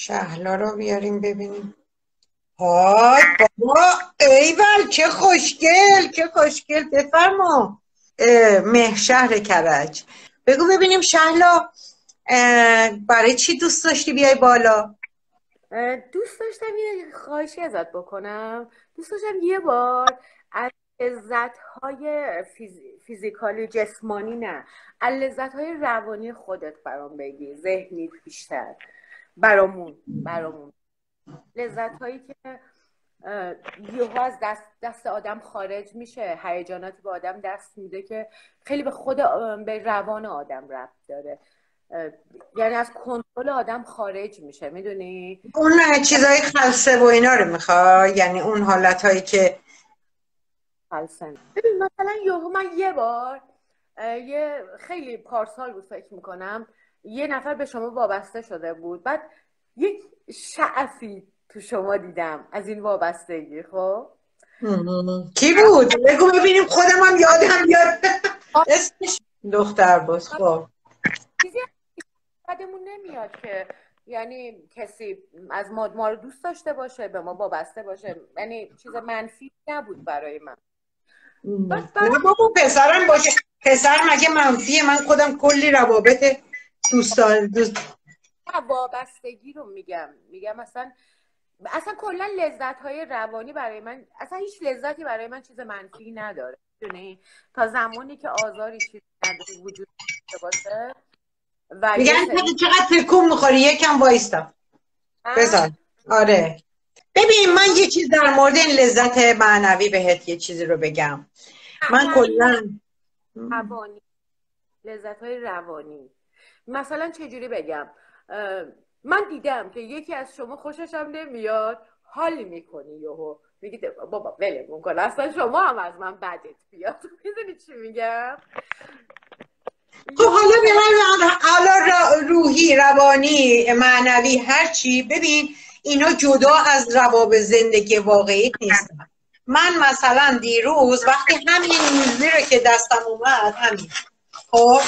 شهلا رو بیاریم ببینیم. های بابا ایول چه خوشگل چه خوشگل. بفرما. مهشهر کرج. بگو ببینیم شهلا برای چی دوست داشتی بیای بالا؟ دوست داشتم یه خواهشی ازت بکنم. دوست داشتم یه بار از لذت های فیزیکالی جسمانی نه از لذت های روانی خودت برام بگی ذهنی بیشتر. برامون برامون. لذت هایی که یهو از دست, دست آدم خارج میشه هیجاناتی به آدم دست میده که خیلی به خود به روان آدم ربط داره. یعنی از کنترل آدم خارج میشه می‌دونی؟ اون چیزای خلصه و اینا رو می‌خوای؟ یعنی اون حالت هایی که خلصه. مثلا یهو من یه بار یه خیلی پارسال بود فکر می‌کنم یه نفر به شما وابسته شده بود. بعد یک شعفی تو شما دیدم از این وابستگی خب؟ کی بود؟ بگو ببینیم خودم هم یادم بیاد اسمش دختر باز خب. چیزی بدمون نمیاد که یعنی کسی از ما ما رو دوست داشته باشه به ما وابسته باشه. یعنی چیز منفی نبود برای من. نه بابا پسرم باشه. پسر مگه منفیه؟ من خودم کلی روابط دوستان دوست وابستگی رو میگم. میگم مثلا اصلا کلا لذت های روانی برای من اصلا هیچ لذتی برای من چیز منفی نداره. تا زمانی که آزاری چیزی وجود باشه. و میگن چقدر تکون می‌خوری؟ یکم وایستا. بذار. آره. ببین من یه چیز در مورد این لذت معنوی بهت یه چیزی رو بگم. من کلا روانی. لذت های روانی. مثلا چجوری بگم؟ من دیدم که یکی از شما خوشش هم نمیاد. حال می‌کنی یهو. میگید بابا ولمون کن. اصلا شما هم از من بدت بیاد. می‌دونی چی میگم؟ خب حالا به حالا روحی روانی معنوی هرچی ببین اینا جدا از رواب زندگی واقعی نیستن. من مثلا دیروز وقتی همین میزی رو که دستم اومد همین. خب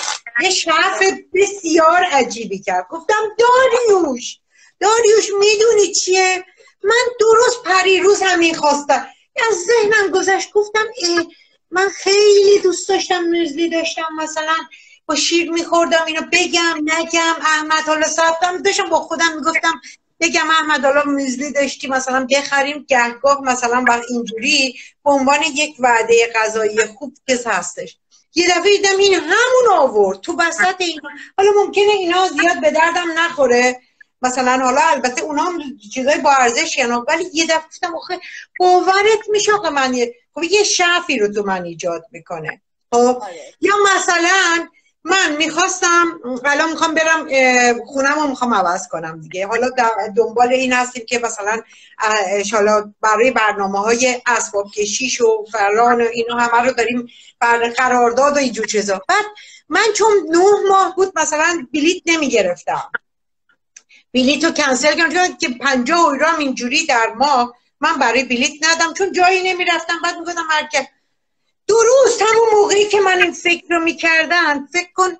یه شرف بسیار عجیبی کرد. گفتم داریوش داریوش می‌دونی چیه؟ من درست پریروز همین خواستم. از ذهنم گذشت گفتم من خیلی دوست داشتم موزلی داشتم. مثلا با شیر میخوردم اینو بگم نگم احمد حالا سبتم داشتم. با خودم می‌گفتم بگم احمد حالا میزلی داشتی مثلا بخریم. گهگاه مثلا با اینجوری به عنوان یک وعده غذایی خوب کس هستش. یه دفعه دیدم این همون آورد تو وسط اینا حالا ممکنه اینا زیاد به دردم نخوره مثلا حالا البته اونا هم چیزای با ارزش ولی یه دفعه گفتم آخه باورت میشه که من یه خب یه شفی رو تو من ایجاد می‌کنه خب آره. یا مثلا من می‌خواستم الان می‌خوام برم خونم رو می‌خوام عوض کنم دیگه. حالا دنبال این هستیم که مثلا حالا برای برنامه های اسباب کشیش و فران و اینا همه رو داریم بر قرارداد و اینجور چیزا. بعد من چون نه ماه بود مثلا بلیت نمی‌گرفتم. بلیت رو کنسل کردم. که پنجاه ایرام اینجوری در ماه من برای بلیت ندم چون جایی نمی‌رفتم. بعد می‌گفتم مرکز درست همون موقعی که من این فکر رو می‌کردم فکر کن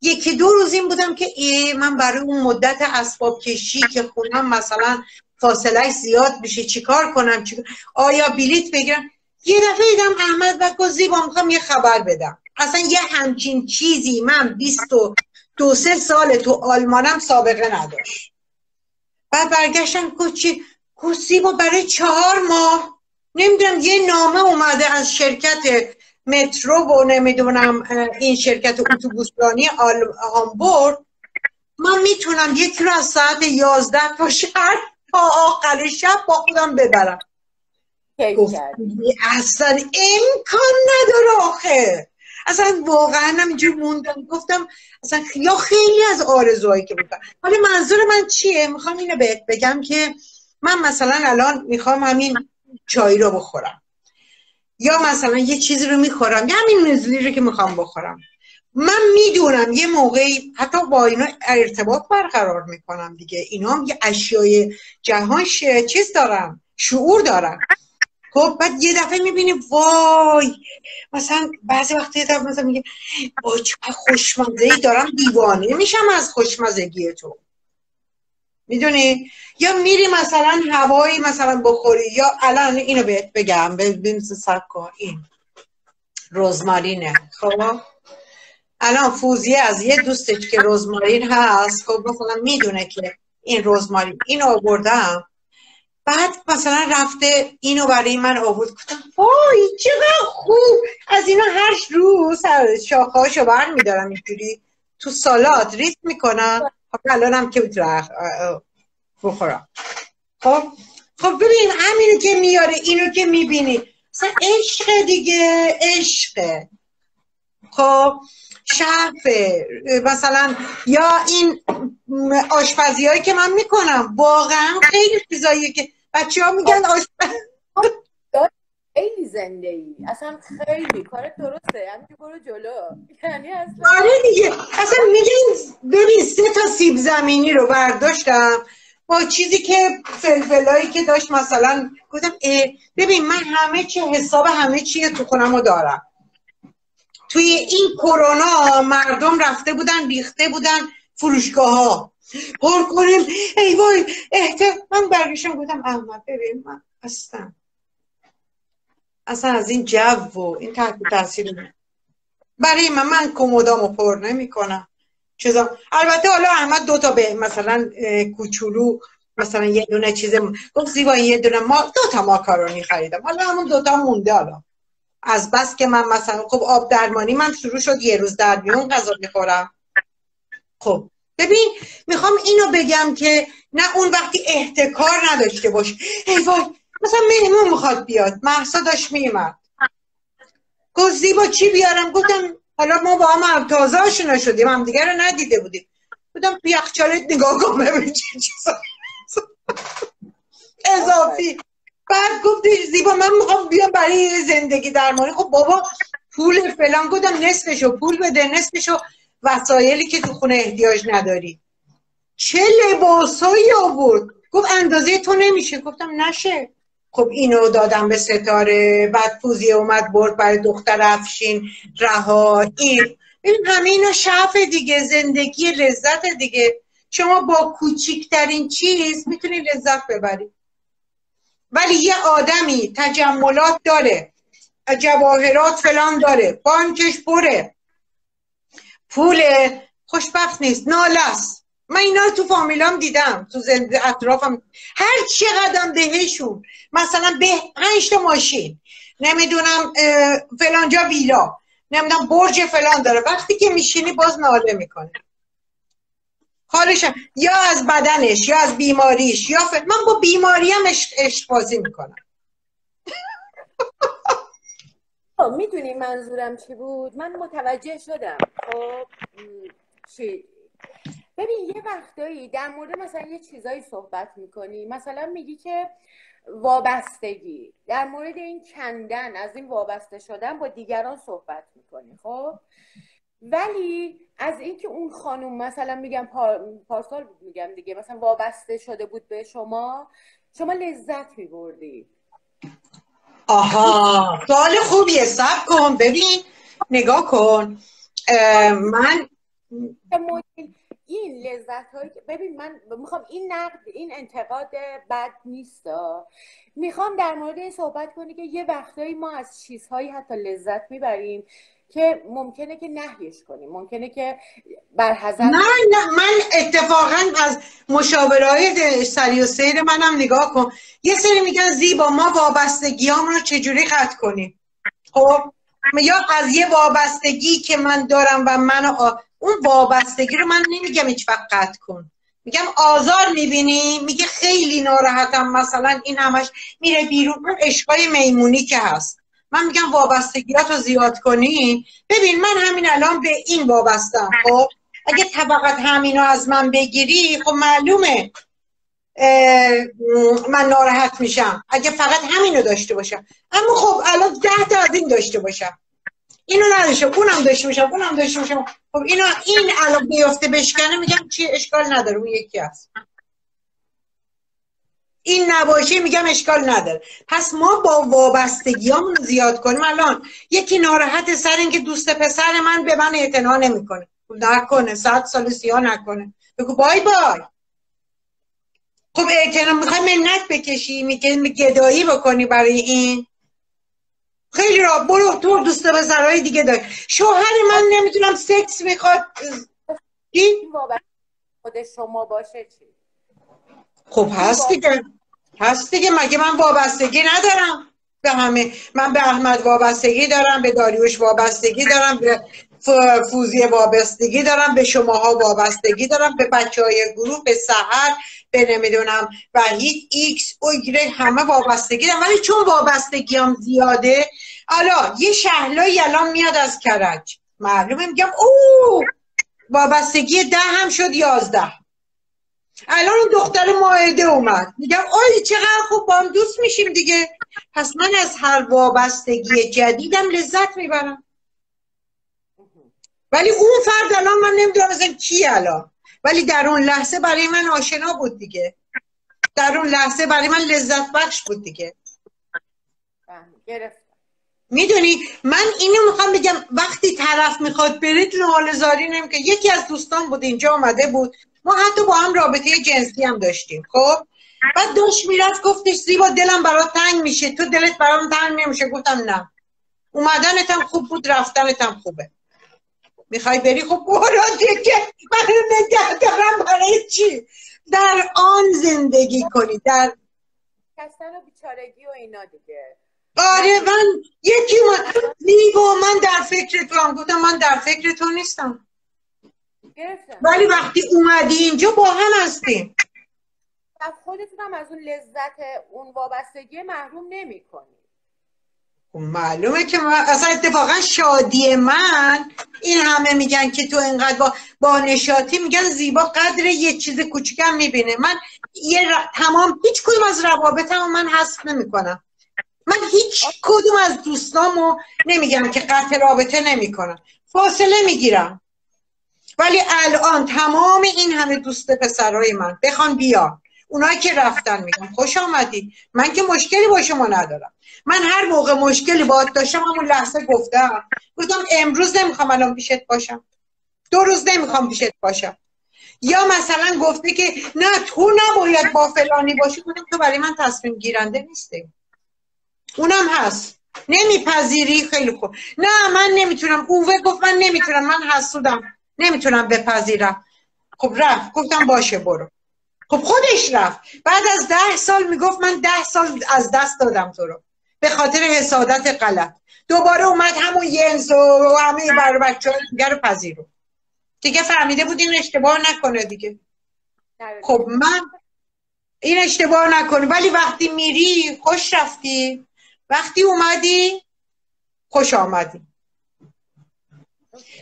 یکی دو روز این بودم که ای من برای اون مدت اسباب کشی که خونم مثلا فاصله زیاد میشه چیکار کنم؟ چیکار... آیا بلیت بگیرم؟ یه دفعه دیدم احمد و با می‌خوام یه خبر بدم. اصلا یه همچین چیزی من بیست و دو سه سال تو آلمانم سابقه نداشت. بعد برگشتم کوچی زیبا برای چهار ماه. نمی‌دونم یه نامه اومده از شرکت مترو و نمی‌دونم این شرکت اتوبوسرانی هامبورگ. من می‌تونم یکی رو از ساعت یازده تا شهر تا آخر شب با خودم ببرم. اصلا امکان نداره آخه. اصلا واقعا اینجور موندم. گفتم اصلا یا خیلی از آرزوهایی که بودم حالا منظور من چیه؟ می‌خوام اینو بهت بگم که من مثلا الان می‌خوام همین چای رو بخورم. یا مثلا یه چیزی رو می‌خورم یا همین نزلی رو که می‌خوام بخورم. من می‌دونم یه موقعی حتی با اینا ارتباط برقرار می‌کنم دیگه. اینا هم یه اشیای جهان چیز دارم شعور دارم خب بعد یه دفعه می‌بینی وای مثلا بعضی وقتی یه دفعه مثلا میگه وای چه خوشمزه ای دارم دیوانه میشم از خوشمزگی تو. می‌دونی؟ یا میری مثلا هوایی مثلا بخوری یا الان اینو بهت بگم ببین سب کن. این روزمارینه خب؟ الان فوزیه از یه دوستش که روزمارین هست خب مثلا می‌دونه که این روزمارین اینو آوردم. بعد مثلا رفته اینو برای من آورد. گفتم وای چقدر خوب! از اینا هر روز شاخهاشو بر میدارم اینجوری. تو سالات ریت می‌کنم خب الانم که بخورم. خب خب ببین همینو که میاره اینو که می‌بینی. مثلا عشق دیگه عشقه خب شرفه مثلا یا این آشپزی هایی که من می‌کنم واقعا خیلی چیزاییه که بچه ها میگن آشپزی خیلی زنده ای اصلا خیلی. کار درسته. همین برو جلو. یعنی اصلا آره دیگه. اصلا میگن ببین سه تا سیب زمینی رو برداشتم. با چیزی که فلفلایی که داشت مثلا گفتم ببین من همه چی حساب همه چیه تو خونم رو دارم. توی این کرونا مردم رفته بودن ریخته بودن فروشگاه ها پر کنیم. ای وای احتر من برگشتم گفتم احمد ببین من هستم. اصلا از این جو و این تحت تاثیر برای من من کمودامو پر نمی کنم چیزا البته حالا احمد دو تا به مثلا کوچولو مثلا یه دونه چیز گفت زیبا یه دونه ما دو تا ماکارونی خریدم. حالا همون دو تا مونده حالا. از بس که من مثلا خب آب درمانی من شروع شد یه روز در میون غذا می‌خورم. خب ببین می‌خوام اینو بگم که نه اون وقتی احتکار نداشته باش. ای وای مثلا مهمون می‌خواد بیاد. محسا داشت میمد گفت زیبا چی بیارم؟ گفتم حالا ما با هم تازه آشنا شدیم هم دیگر رو ندیده بودیم. بودم تو یخچالت نگاه کن ببین چه اضافی. بعد گفت زیبا من می‌خوام بیام برای زندگی درمانی. خب بابا پول فلان. گفتم نصفشو پول بده نصفشو وسایلی که تو خونه احتیاج نداری. چه لباسایی آورد؟ گفت اندازه تو نمیشه. گفتم نشه. خب اینو دادم به ستاره بعد پوزی اومد برد برای دختر افشین رها این. ببین همه اینا شعف دیگه زندگی لذت دیگه. شما با کوچیکترین چیز می‌تونی لذت ببری. ولی یه آدمی تجملات داره جواهرات فلان داره بانکش پره پول خوشبخت نیست نالست. من اینا تو فامیلام دیدم تو زنده اطرافم. هر چقدر بهشون. مثلا به پنج تا ماشین. نمی‌دونم فلانجا ویلا. نمی‌دونم برج فلان داره. وقتی که میشینی باز ناله می‌کنه. حالش یا از بدنش یا از بیماریش یا ف... من با بیماری هم عشق بازی می‌کنم. خب، می‌دونی منظورم چی بود؟ من متوجه شدم. خب چی؟ ببین یه وقتایی در مورد مثلا یه چیزایی صحبت می‌کنی مثلا میگی که وابستگی در مورد این کندن از این وابسته شدن با دیگران صحبت می‌کنی خب؟ ولی از اینکه اون خانوم مثلا میگم پارسال میگم دیگه مثلا وابسته شده بود به شما شما لذت میبردی. آها سوال خوبیه سب کن ببین نگاه کن. من این لذت هایی ببین من می‌خوام این نقد این انتقاد بد نیست می‌خوام در مورد این صحبت کنی که یه وقتایی ما از چیزهایی حتی لذت می‌بریم که ممکنه که نهیش کنیم. ممکنه که بر حضر نه نه من اتفاقا از مشاورهای سری و سیر منم نگاه کن. یه سری میگن زیبا ما وابستگی رو چجوری قطع کنیم؟ خب؟ یا از یه وابستگی که من دارم و من اون وابستگی رو من نمیگم هیچ وقت قطع کن. میگم آزار می‌بینی میگه خیلی ناراحتم مثلا این همش میره بیرون. اون عشقای میمونی که هست. من میگم وابستگیات رو زیاد کنی. ببین من همین الان به این وابستم خب؟ اگه طبقت همینو از من بگیری خب معلومه. من ناراحت میشم. اگه فقط همینو داشته باشم. اما خب الان ده تا از این داشته باشم. اینو نداشته اونم داشته باشم. اونم داشته باشم. خب اینو این الان بیافته بشکنه میگم چی؟ اشکال نداره. اون یکی هست این نباشه میگم اشکال نداره. پس ما با وابستگیامون زیاد کنیم. الان یکی ناراحت سر اینکه دوست پسر من به من اعتنا نمی‌کنه. نکنه. صد سال سیاه نکنه. بگو بای بای. خب اعتنا می‌خوای منت بکشی میگه گدایی بکنی برای این؟ خیلی را برو تو دوست پسرهای دیگه داری. شوهر من نمی‌تونم سکس می‌خواد. کی؟ خود شما باشه چی؟ خب هست دیگه. هست دیگه. مگه من وابستگی ندارم به همه؟ من به احمد وابستگی دارم به داریوش وابستگی دارم به فوزی وابستگی دارم به شماها وابستگی دارم به بچه های گروه به سحر به نمی‌دونم وحید ایکس و همه وابستگی دارم. ولی چون وابستگی هم زیاده حالا یه شهلایی الان میاد از کرج. معلومه میگم او وابستگی ده هم شد یازده. الان اون دختر ماعده اومد. میگم آی چقدر خوب با هم دوست میشیم دیگه. پس من از هر وابستگی جدیدم لذت می‌برم. ولی اون فرد الان من نمی‌دونم مثلا کی الان. ولی در اون لحظه برای من آشنا بود دیگه. در اون لحظه برای من لذت بخش بود دیگه. گرفت. می‌دونی من اینو می‌خوام بگم وقتی طرف می‌خواد برید لال زاری نمی‌کنه. یکی از دوستان بود اینجا آمده بود. ما حتی با هم رابطه جنسی هم داشتیم خب؟ بعد داشت می‌رفت گفتش زیبا دلم برات تنگ میشه. تو دلت برام تنگ نمیشه. گفتم نه. اومدنت هم خوب بود رفتنت هم خوبه. می‌خوای بری؟ خب برو دیگه. من نگه دارم برای چی؟ در آن زندگی کنی در کسان بیچارگی و اینا دیگه. آره من یکی من زیبا من در فکر تو هم گفتم من در فکر تو نیستم. ولی وقتی اومدی اینجا با هم هستیم. خودتونم از اون لذت اون وابستگی محروم نمی کنی خب معلومه که من اصلا اتفاقا شادی من این همه میگن که تو اینقدر با, با نشاطی میگن زیبا قدر یه چیز کوچیکم می‌بینه. من یه تمام هیچ کدوم از روابطم من حذف نمی‌کنم. من هیچ کدوم از دوستامو نمیگم که قطع رابطه نمی‌کنم فاصله می‌گیرم. ولی الان تمام این همه دوست پسرهای من بخوان بیا اونایی که رفتن میگم خوش آمدی من که مشکلی با شما ندارم. من هر موقع مشکلی باید داشتم همون لحظه گفتم. گفتم امروز نمی‌خوام الان پیشت باشم. دو روز نمی‌خوام پیشت باشم. یا مثلا گفته که نه تو نباید با فلانی باشی. گفتم تو برای من تصمیم گیرنده نیستی. اونم هست. نمیپذیری؟ خیلی خوب. نه من نمی‌تونم. اوه گفت من نمی‌تونم. من حسودم. نمی‌تونم بپذیرم. خب رفت. گفتم باشه برو. خب خودش رفت. بعد از ده سال می‌گفت من ده سال از دست دادم تو رو. به خاطر حسادت غلط. دوباره اومد همون ینز و همه بر بچه ها دیگه رو پذیرو. دیگه فهمیده بود این اشتباه نکنه دیگه. خب من این اشتباه نکنه. ولی وقتی میری خوش رفتی. وقتی اومدی خوش آمدی.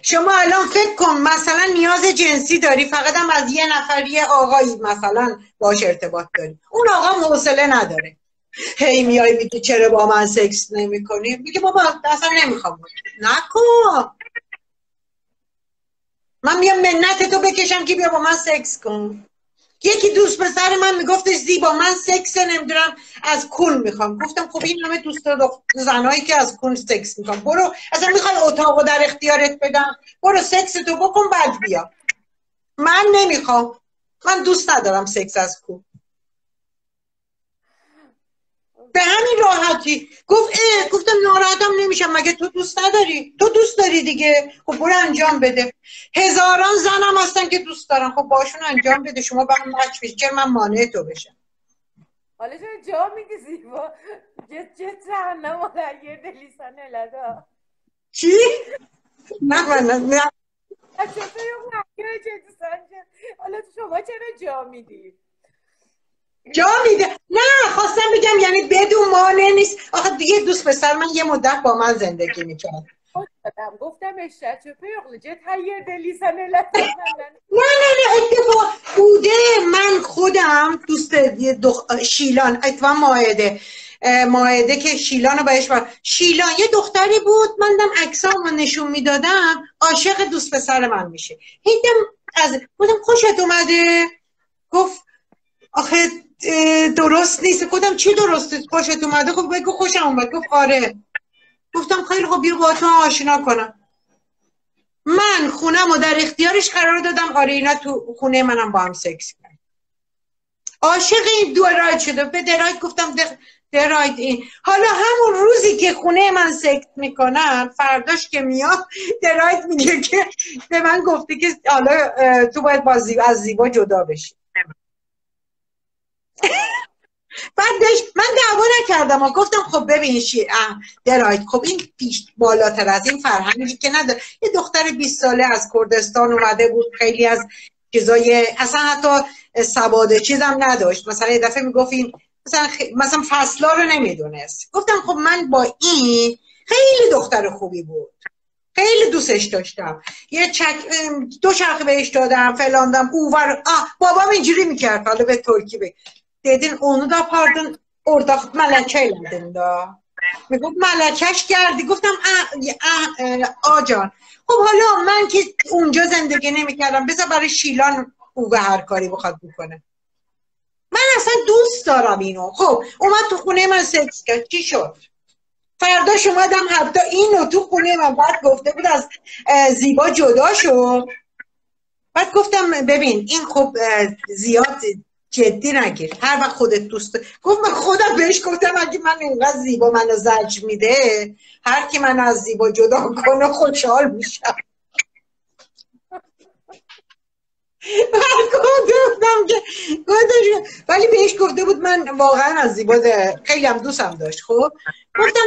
شما الان فکر کن مثلا نیاز جنسی داری فقط هم از یه نفر یه آقایی مثلا باش ارتباط داری. اون آقا حوصله نداره. هی میای میگی چرا با من سکس نمی کنی میگه بابا اصلا نمی‌خوام. نکن. من میام منت تو بکشم که بیا با من سکس کن. یکی دوست پسر من میگفتش زیبا من سکس نمی‌دونم از کون می‌خوام. گفتم خب این همه دوست زنایی که از کون سکس می‌خوام. برو اصلا می‌خوای اتاقو در اختیارت بدم؟ برو سکس تو بکن بعد بیا. من نمی‌خوام. من دوست ندارم سکس از کون به همین راحتی. گفت اه گفتم ناراحتم نمیشم مگه تو دوست نداری؟ تو دوست داری دیگه؟ خب برو انجام بده. هزاران زنم هستن که دوست دارن. خب باشون انجام بده. شما با هم مچ بشی چرا من مانع تو بشم؟ حالا چرا جا میگی زیبا؟ جت جت جهنم در گرد لیسان لدا چی؟ نه من نه حالا شما چرا جا میدی؟ جا میده. نه خواستم بگم یعنی بدون مانع نیست. آخه دیگه دوست پسر من یه مدت با من زندگی می‌کرد. گفتم اشتر چه جت هیر دلیسن نه نه نه اتفاق بوده من خودم دوست دخ... شیلان اتفاق ماهده. ماهده که شیلان رو بهش بر... شیلان یه دختری بود من دم اکسام رو نشون می‌دادم عاشق دوست پسر من میشه. هیدم از بودم خوشت اومده؟ گفت آخه درست نیست. گفتم چی درست خوشت اومده؟ خب بگو خوشم اومد. گفت آره گفتم خیلی خب بیا با تو آشنا کنم. من خونم و در اختیارش قرار دادم. آره اینا تو خونه منم با هم سکس کرد عاشق این درایت شده. به درایت گفتم درایت این. حالا همون روزی که خونه من سکت می‌کنن فرداش که میاد درایت میگه که به من گفته که حالا تو باید بازی از زیبا جدا بشی. بعدش من دعوا نکردم و گفتم خب ببین درایت. خب این پیش بالاتر از این فرهنگی که نداره. یه دختر 20 ساله از کردستان اومده بود خیلی از چیزای اصلا حتی سواد چیزم نداشت. مثلا یه دفعه می‌گفت این مثلا, خ... مثلا فصلا رو نمی‌دونست. گفتم خب من با این خیلی دختر خوبی بود. خیلی دوستش داشتم. یه چک دو چرخ بهش دادم فلاندم اوور آه بابام اینجوری می‌کرد. حالا به ترکی به دیدین اونو دا پاردن orada mələkə elədin da. می‌گفت ملکش کردی گفتم آجان خب حالا من که اونجا زندگی نمی‌کردم بذار برای شیلان او به هر کاری بخواد بکنه من اصلا دوست دارم اینو خب اومد تو خونه من سکس کرد چی شد فرداش اومدم حتی اینو تو خونه من بعد گفته بود از زیبا جدا شد بعد گفتم ببین این خب زیاد جدی نگیر. هر وقت خودت دوست گفت من خودم بهش گفتم اگه من اینقدر زیبا منو زج میده هر کی من از زیبا جدا کنه خوشحال میشم. گفتم که ولی بهش گفته بود من واقعا از زیبا خیلی هم دوستم داشت خب؟ گفتم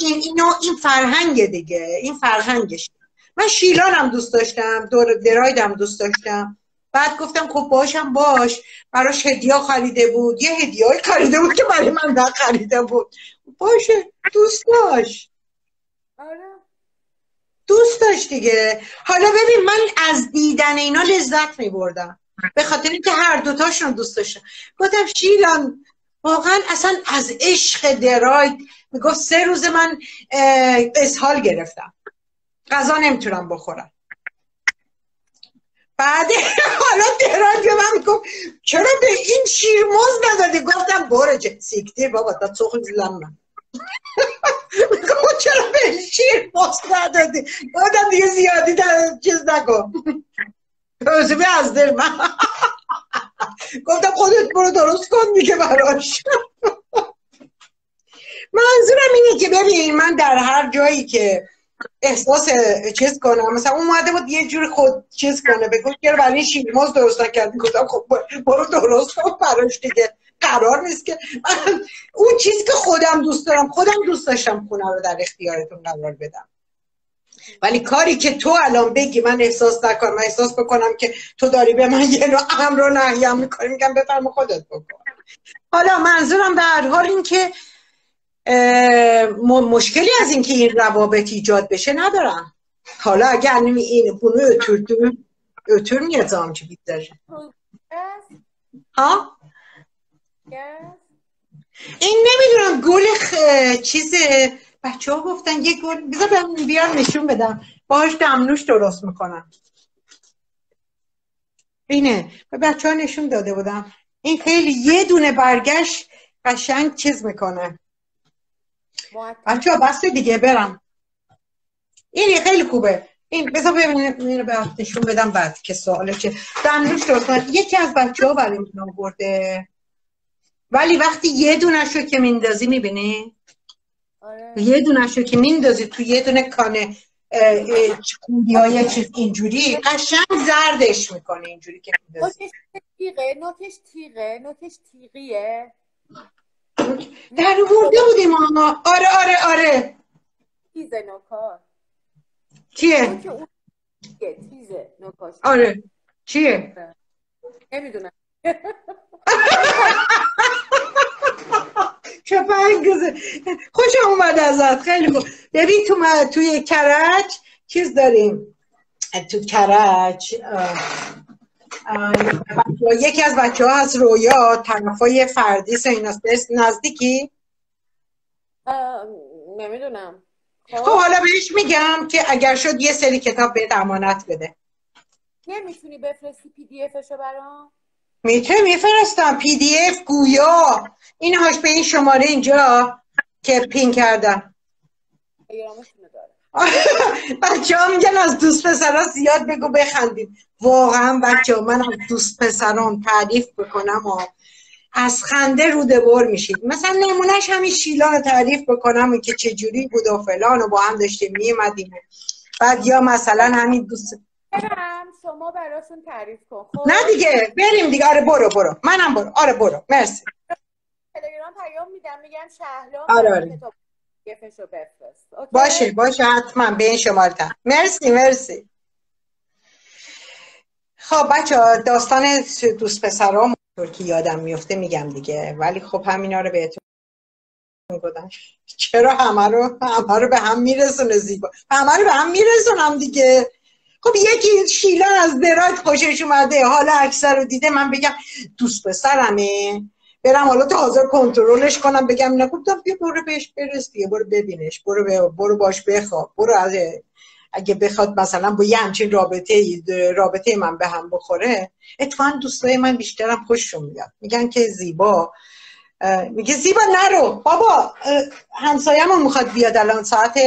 این اینو این فرهنگ دیگه. این فرهنگش. من شیلانم دوست داشتم دور درایدم دوست داشتم. بعد گفتم خب باشم باش. براش هدیه خریده بود. یه هدیه خریده بود که برای من ده خریده بود. باشه دوست داشت. آره. دوست داشت دیگه. حالا ببین من از دیدن اینا لذت می بردم به خاطر اینکه هر دوتاشون دوست داشتم. گفتم شیلان واقعا اصلا از عشق درایت می‌گفت سه روز من اسهال گرفتم. غذا نمی‌تونم بخورم. بعد حالا تهران به من چرا به این شیرموز ندادی گفتم برو سیکتیر بابا تا چخ زلم من. چرا به شیرموز ندادی گفتم دیگه زیادی در چیز نکن به از دل من. گفتم خودت برو درست کن دیگه براش. منظورم اینه که ببین من در هر جایی که احساس چیز کنم. مثلا اون اومده بود یه جور خود چیز کنه بگو چرا برای شیرماز درست نکردی. گفتم خب برو درست کن براش دیگه. قرار نیست که اون چیزی که خودم دوست دارم خودم دوست داشتم خونه رو در اختیارتون قرار بدم. ولی کاری که تو الان بگی من احساس نکنم من احساس بکنم که تو داری به من یه نوع امر رو نهیم می‌کنی میگم بفرم خودت بکن. حالا منظورم در حال این که مشکلی از اینکه این روابط ایجاد بشه ندارم حالا اگر این bunu ötürdü ötürmeyeceğim ki bitter. ها؟ این نمی‌دونم گل خ... چیز بچه ها گفتن یه گل بذار بیان نشون بدم. باهاش دمنوش درست می‌کنم. اینه. به بچه ها نشون داده بودم. این خیلی یه دونه برگشت قشنگ چیز می‌کنه. بچه ها بسته دیگه برم. این خیلی خوبه. این بذار ببینیم اینو به نشون بدم بعد که سواله چه دمنوش درست یکی از بچه ها برای من برده ولی وقتی یه دونه شو که میندازی می‌بینی؟ آره. یه دونه شو که میندازی تو یه دونه کانه خوندی های چیز اینجوری قشنگ زردش می‌کنه اینجوری که میندازی. نوتش تیغه نوتش تیغه نوتش تیغیه. در ورده بودیم آما آره آره آره. تیزه نوکار. چیه؟ تیزه نوکاش آره. چیه؟ نمی‌دونم. گزه خوش اومد ازت. خیلی خوب. ببین تو ما توی کرج چیز داریم. تو کرج یکی از بچه ها از رویا طرفای فردیس ایناست نزدیکی؟ نمی‌دونم. خب حالا بهش میگم که اگر شد یه سری کتاب به امانت بده. نمی‌تونی بفرستی PDF شو برام؟ می‌تونی میفرستم. PDF گویا. این هاش به این شماره اینجا که پین کردم. بچه ها میگن از دوست پسرا زیاد بگو بخندیم. واقعا بچه ها من از دوست پسران تعریف بکنم و از خنده روده بر میشید. مثلا نمونهش همین شیلا رو تعریف بکنم که چه جوری بود و فلان و با هم داشتیم میمدیم بعد یا مثلا همین دوست شما براشون تعریف کن. خب. نه دیگه بریم دیگه. آره برو برو. منم برو. آره برو. مرسی. تلگرام پیام میدم میگم شهلا آره آره. باشه باشه حتما به این شماره مرسی مرسی. خب بچه داستان دوست پسرام که یادم میفته میگم دیگه. ولی خب همینا رو بهتون میگودن چرا همه رو همه رو به هم میرسونه زیبا؟ همه رو به هم میرسونم دیگه. خب یکی شیلا از درایت خوشش اومده. حالا اکثر رو دیده. من بگم دوست پسرمه. برم حالا تازه کنترلش کنم بگم نه گفتم بیا برو بهش برس دیگه برو ببینش برو برو باش بخواب برو اگه بخواد مثلا با یه همچین رابطه رابطه من به هم بخوره اتفاقا دوستای من بیشترم خوششون میاد. میگن که زیبا. میگه زیبا نرو. بابا همسایه‌مون می‌خواد بیاد الان ساعت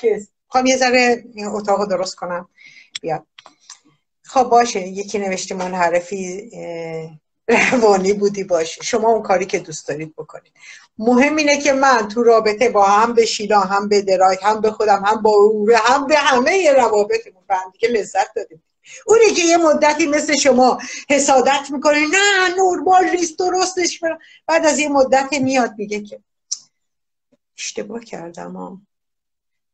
چیز؟ خواهم یه ذره اتاق درست کنم. بیاد. خب باشه. یکی نوشته منحرفی روانی بودی باشه. شما اون کاری که دوست دارید بکنید. مهم اینه که من تو رابطه با هم به شیلا هم به درای هم به خودم هم با او هم به همه روابطمون به هم دیگه لذت دادیم اونی که یه مدتی مثل شما حسادت می‌کنه نه نورمال ریست درستش برم بعد از یه مدت میاد میگه که اشتباه کردم هم.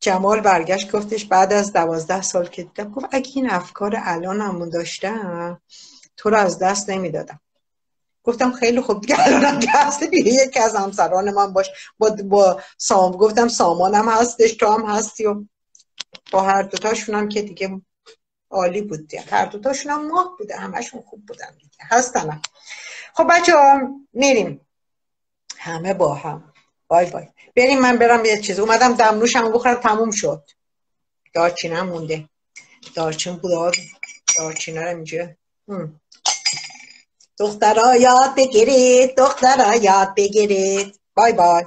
جمال برگشت گفتش بعد از دوازده سال که دیدم گفت اگه این افکار الانمون داشتم تو رو از دست نمی‌دادم. گفتم خیلی خوب دیگه الانم که هستی یکی از همسران من باش با, با سام گفتم سامانم هستش تو هم هستی و با هر دوتاشون هم که دیگه عالی بود دیگه. هر دوتاشون هم ماه بوده همشون خوب بودن دیگه. هستن خب بچه میریم. همه با هم. بای بای. بریم من برم یه چیز. اومدم دمروشم بخورم تموم شد. دارچینه هم مونده. دارچین بود دارچینه رو اینجا. دخترها یاد بگیرید دخترها یاد بگیرید بای بای